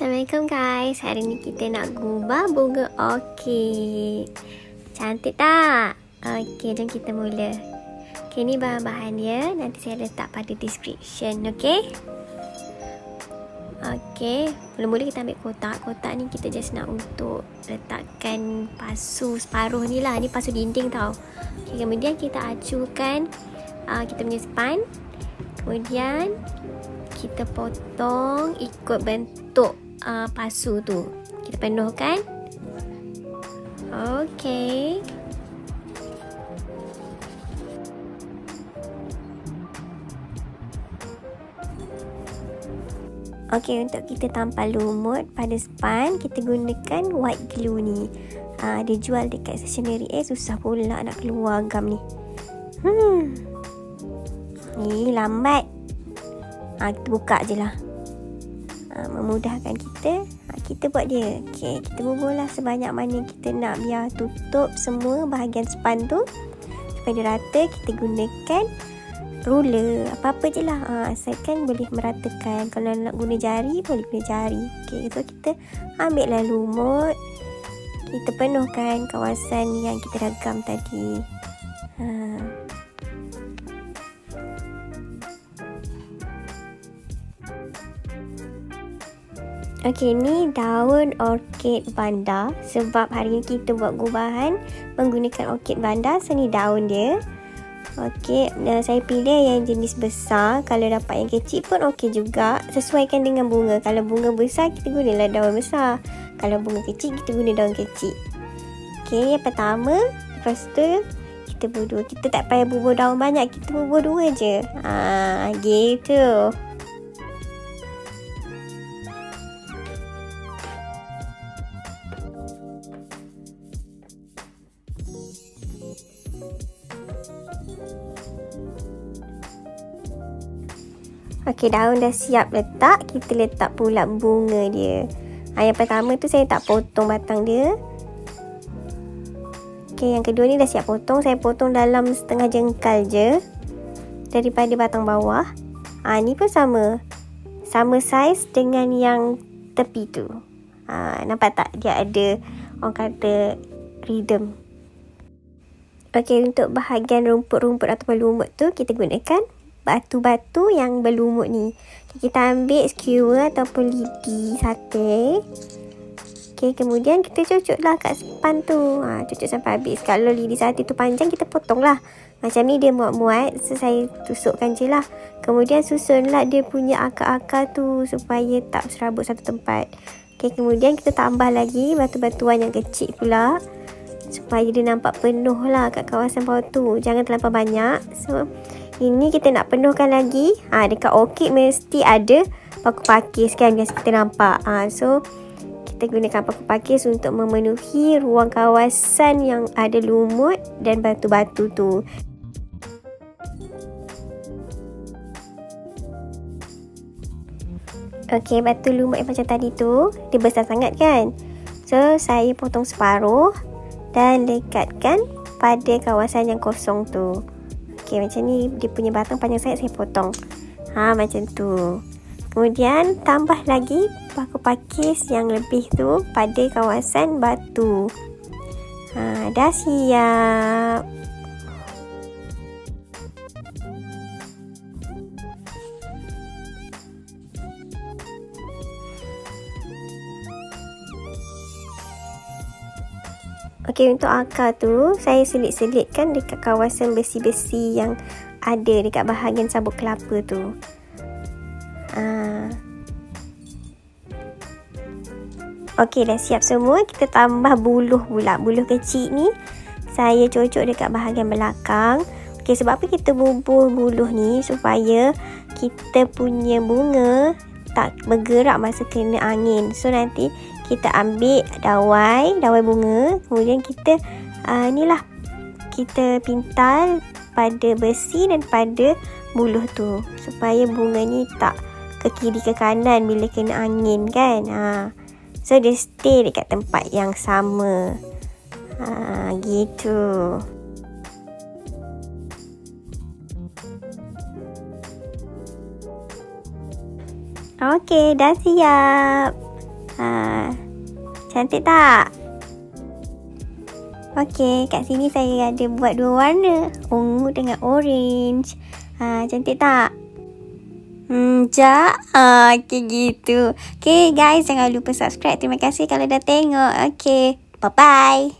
Assalamualaikum guys. Hari ni kita nak gubah bunga orchid. Cantik tak? Okey, jom kita mula. Okey, ni bahan-bahan dia. Nanti saya letak pada description, okey? Okey, mula-mula kita ambil kotak. Kotak ni kita just nak untuk letakkan pasu separuh ni lah. Ni pasu dinding tau. Okey, kemudian kita acukan uh, kita punya span. Kemudian kita potong ikut bentuk uh, pasu tu. Kita penuhkan. Okey. Okey, untuk kita tampal lumut pada span, kita gunakan white glue ni. Uh, dia jual dekat stationery A, susah pula nak keluar gam ni. Hmm. Ni lambat ha, kita buka je lah ha, memudahkan kita ha, kita buat dia. Okay, kita bubuh lah sebanyak mana kita nak biar tutup semua bahagian span tu. Supaya dia rata kita gunakan ruler. Apa-apa je lah. Ha, asalkan boleh meratakan. Kalau nak guna jari boleh guna jari. Okay, so kita ambil lah lumut. Kita penuhkan kawasan yang kita ragam tadi. Ha. Okey, ni daun orchid banda sebab hari ni kita buat gubahan menggunakan orchid banda. So, ni daun dia. Okey, saya pilih yang jenis besar. Kalau dapat yang kecil pun okey juga. Sesuaikan dengan bunga. Kalau bunga besar, kita gunalah daun besar. Kalau bunga kecil, kita guna daun kecil. Okey, yang pertama. Lepas tu, kita bubuh. Kita tak payah bubuh daun banyak. Kita bubuh dua je. Ah, gitu. Okey, daun dah siap letak. Kita letak pula bunga dia. Ha, yang pertama tu saya tak potong batang dia. Okey, yang kedua ni dah siap potong. Saya potong dalam setengah jengkal je. Daripada batang bawah. Ha, ni pun sama. Sama saiz dengan yang tepi tu. Ha, nampak tak? Dia ada orang kata rhythm. Okey, untuk bahagian rumput-rumput ataupun lumut tu kita gunakan batu-batu yang berlumut ni. Kita ambil skewer ataupun lidi sate. Okay, kemudian kita cucuklah kat sepan tu. Ha, cucuk sampai habis. Kalau lidi sate tu panjang, kita potong lah. Macam ni dia muat-muat. So, saya tusukkan je lah. Kemudian susunlah dia punya akar-akar tu supaya tak serabut satu tempat. Okay, kemudian kita tambah lagi batu-batuan yang kecil pula. Supaya dia nampak penuh lah kat kawasan bawah tu. Jangan terlampau banyak. So, ini kita nak penuhkan lagi. Ha, dekat orchid mesti ada paku pakis kan biasa kita nampak. Ha, so kita gunakan paku pakis untuk memenuhi ruang kawasan yang ada lumut dan batu-batu tu. Okey, batu lumut yang macam tadi tu, dia besar sangat kan? So, saya potong separuh dan dekatkan pada kawasan yang kosong tu. Okey macam ni dia punya batang panjang sangat saya potong. Ha macam tu. Kemudian tambah lagi paku pakis yang lebih tu pada kawasan batu. Ha dah siap. Okey untuk akar tu saya selit-selitkan dekat kawasan besi-besi yang ada dekat bahagian sabuk kelapa tu. Ha. Okey dah siap semua. Kita tambah buluh pula. Buluh kecil ni saya cocok dekat bahagian belakang. Okey sebab apa kita bubuh buluh ni supaya kita punya bunga tak bergerak masa kena angin. So nanti kita ambil dawai, dawai bunga, kemudian kita uh, inilah kita pintal pada besi dan pada buluh tu supaya bunga ni tak ke kiri ke kanan bila kena angin kan. Ha. So dia stay dekat tempat yang sama. Ha, gitu. Okey, dah siap. Ha, cantik tak? Okey, kat sini saya ada buat dua warna. Ungu dengan orange. Ha, cantik tak? Hmm, ja. Ha, okay, gitu. Okay, guys. Jangan lupa subscribe. Terima kasih kalau dah tengok. Okay. Bye-bye.